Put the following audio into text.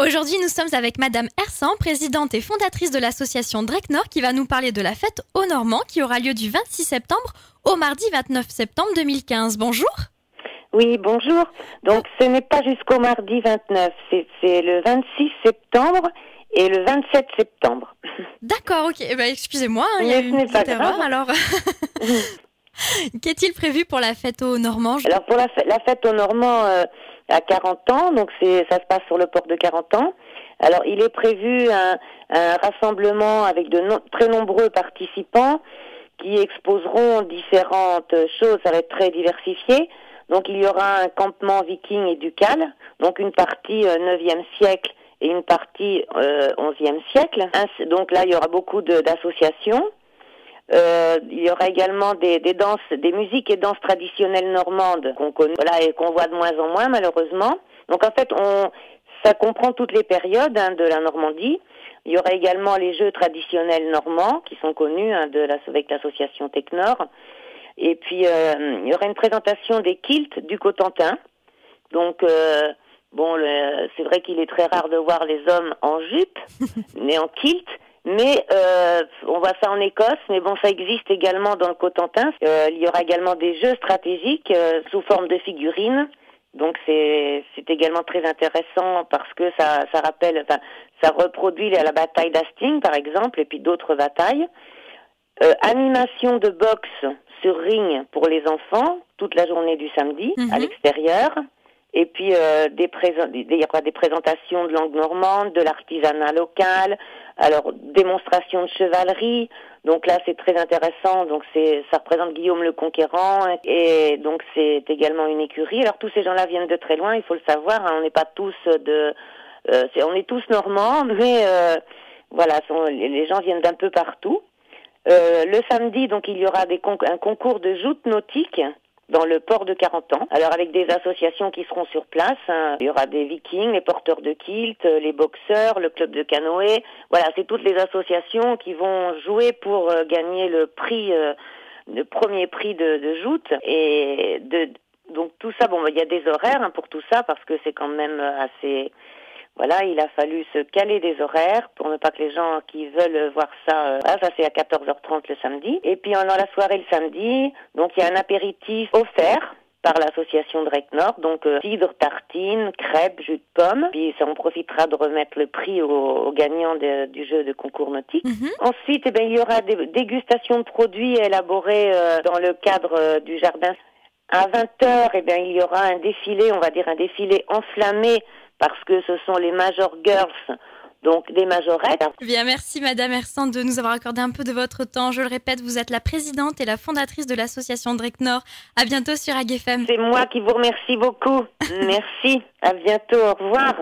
Aujourd'hui, nous sommes avec Madame Hersan, présidente et fondatrice de l'association Drake Nord, qui va nous parler de la fête au Normand qui aura lieu du 26 septembre au mardi 29 septembre 2015. Bonjour. Oui, bonjour. Donc ce n'est pas jusqu'au mardi 29, c'est le 26 septembre et le 27 septembre. D'accord, ok. Eh ben, excusez-moi, hein, il y a une petite erreur. Alors, qu'est-il prévu pour la fête au Normand Alors pour la, fête au Normand euh, à 40 ans, donc c'est ça se passe sur le port de 40 ans. Alors il est prévu un, rassemblement avec de très nombreux participants qui exposeront différentes choses, ça va être très diversifié. Donc il y aura un campement viking et ducal, donc une partie euh, 9e siècle et une partie euh, 11e siècle. Donc là, il y aura beaucoup d'associations. Euh, il y aura également des, des, danses, des musiques et danses traditionnelles normandes qu'on connaît, voilà, et qu'on voit de moins en moins malheureusement. Donc en fait, on, ça comprend toutes les périodes hein, de la Normandie. Il y aura également les jeux traditionnels normands qui sont connus hein, de la, avec l'association Technor. Et puis euh, il y aura une présentation des kilts du Cotentin. Donc euh, bon, c'est vrai qu'il est très rare de voir les hommes en jupe, mais en kilt. Mais euh, on voit ça en Écosse, mais bon, ça existe également dans le Cotentin. Euh, il y aura également des jeux stratégiques euh, sous forme de figurines. Donc c'est c'est également très intéressant parce que ça ça rappelle, enfin ça reproduit la bataille d'Hastings par exemple et puis d'autres batailles. Euh, animation de boxe sur ring pour les enfants toute la journée du samedi à mhm. l'extérieur. Et puis euh, des il y aura des présentations de langue normande, de l'artisanat local, alors démonstration de chevalerie. Donc là c'est très intéressant. Donc c'est ça représente Guillaume le Conquérant et donc c'est également une écurie. Alors tous ces gens-là viennent de très loin, il faut le savoir. Hein. on n'est pas tous de, euh, on est tous normands, mais euh, voilà, les gens viennent d'un peu partout. Euh, le samedi, donc, il y aura des un concours de joutes nautiques dans le port de 40 ans. Alors avec des associations qui seront sur place, hein. il y aura des vikings, les porteurs de kilt, les boxeurs, le club de canoë. Voilà, c'est toutes les associations qui vont jouer pour euh, gagner le prix, euh, le premier prix de, de joute. Et de, donc tout ça, bon, il y a des horaires hein, pour tout ça parce que c'est quand même assez voilà, il a fallu se caler des horaires pour ne pas que les gens qui veulent voir ça, euh, ah, ça c'est à 14h30 le samedi. Et puis dans la soirée le samedi, donc il y a un apéritif offert par l'association Drake Nord, donc euh, cidre, tartine, crêpes, jus de pomme. Puis ça, on profitera de remettre le prix aux, gagnants du jeu de concours nautique. Mhm. Ensuite, eh bien, il y aura des dégustations de produits élaborés euh, dans le cadre du jardin. À 20h, eh bien, il y aura un défilé, on va dire un défilé enflammé parce que ce sont les Major Girls, donc des majorettes. Bien, merci Madame Hersan de nous avoir accordé un peu de votre temps. Je le répète, vous êtes la présidente et la fondatrice de l'association Drake Nord. À bientôt sur AGFM. C'est moi qui vous remercie beaucoup. merci. À bientôt. Au revoir.